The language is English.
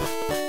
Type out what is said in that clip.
Bye.